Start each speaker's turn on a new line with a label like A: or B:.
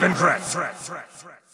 A: been prepped.